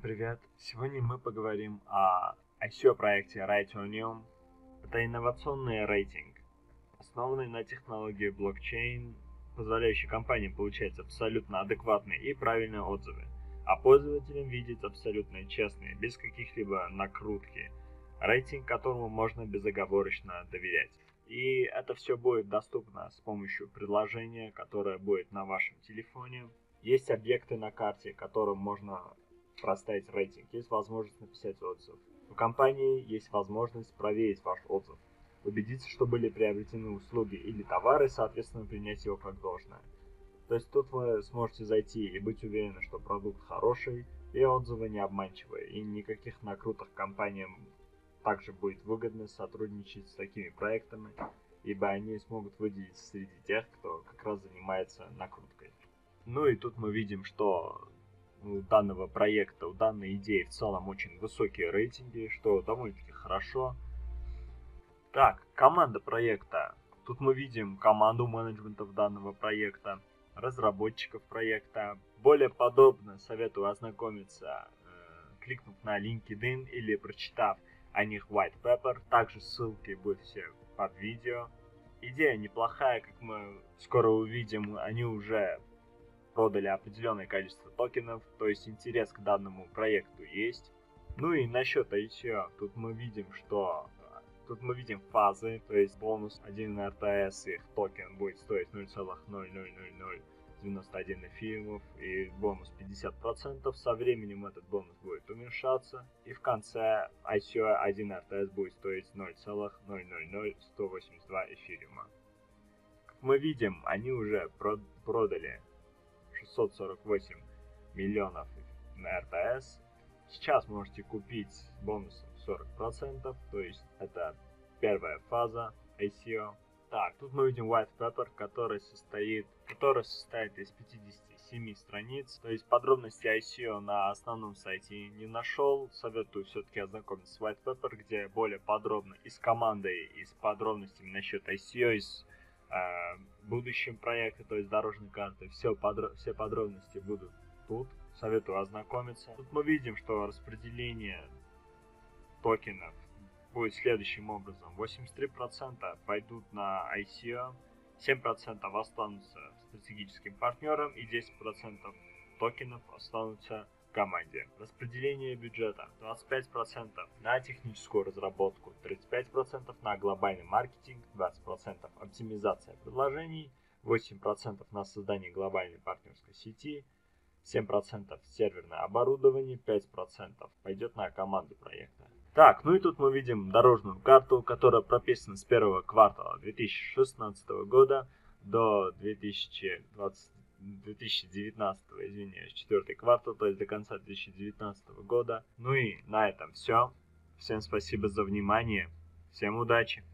привет! Сегодня мы поговорим о ICO проекте Rationium. Это инновационный рейтинг, основанный на технологии блокчейн, позволяющий компаниям получать абсолютно адекватные и правильные отзывы, а пользователям видеть абсолютно честные, без каких-либо накрутки, рейтинг которому можно безоговорочно доверять. И это все будет доступно с помощью приложения, которое будет на вашем телефоне. Есть объекты на карте, которым можно проставить рейтинг, есть возможность написать отзыв. У компании есть возможность проверить ваш отзыв, убедиться, что были приобретены услуги или товары, соответственно принять его как должное. То есть тут вы сможете зайти и быть уверены, что продукт хороший, и отзывы не обманчивые, и никаких накруток компаниям также будет выгодно сотрудничать с такими проектами, ибо они смогут выделиться среди тех, кто как раз занимается накруткой. Ну и тут мы видим, что у данного проекта, у данной идеи в целом очень высокие рейтинги, что довольно-таки хорошо. Так, команда проекта. Тут мы видим команду менеджментов данного проекта, разработчиков проекта. Более подробно советую ознакомиться, э, кликнув на LinkedIn или прочитав о них white paper. Также ссылки будут все под видео. Идея неплохая, как мы скоро увидим, они уже продали определенное количество токенов, то есть интерес к данному проекту есть. Ну и насчет ICO, тут мы видим, что Тут мы видим фазы, то есть бонус 1 на РТС, их токен будет стоить 0,00091 эфиримов, и бонус 50%. Со временем этот бонус будет уменьшаться, и в конце ICO 1 РТС будет стоить 0,000182 эфириума. Как мы видим, они уже продали 648 миллионов на РТС. Сейчас можете купить бонусом 40%, то есть это первая фаза ICO. Так, тут мы видим white paper, который состоит, который состоит из 57 страниц. То есть подробности ICO на основном сайте не нашел. Советую все-таки ознакомиться с white paper, где более подробно и с командой, и с подробностями насчет ICO, и с э, будущем проекта, то есть дорожной карты. Все, подро все подробности будут тут. Советую ознакомиться. Тут мы видим, что распределение токенов будет следующим образом. 83% пойдут на ICO, 7% останутся стратегическим партнером и 10% токенов останутся команде. Распределение бюджета 25% на техническую разработку, 35% на глобальный маркетинг, 20% оптимизация предложений, 8% на создание глобальной партнерской сети, 7% серверное оборудование, 5% пойдет на команду проекта. Так, ну и тут мы видим дорожную карту, которая прописана с первого квартала 2016 года до 2020 2019, извиняюсь, четвертый квартал, то есть до конца 2019 года. Ну и на этом все. Всем спасибо за внимание. Всем удачи!